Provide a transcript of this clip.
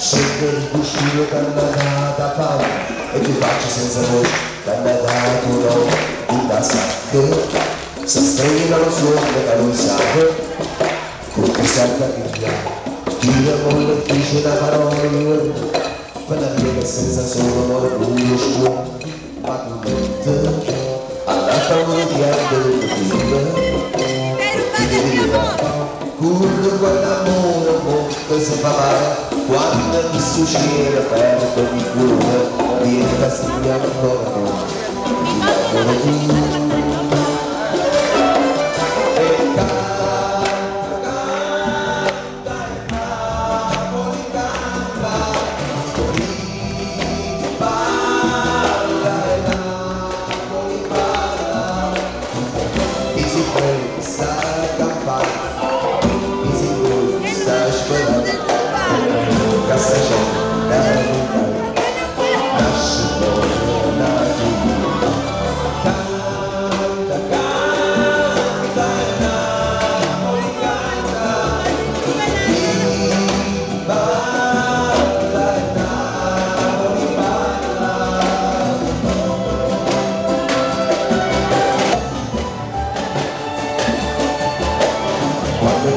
del cuscino cannata paura e ti faccio senza voi cannata tu no di tassa che si strena lo suono che non sa con chi salta che via gira con le fiche da parole quella via che senza solo orgoglio scuola ma tu mente andata un diavolo mamma quando il sushi è aperto di culo diventa signor nonno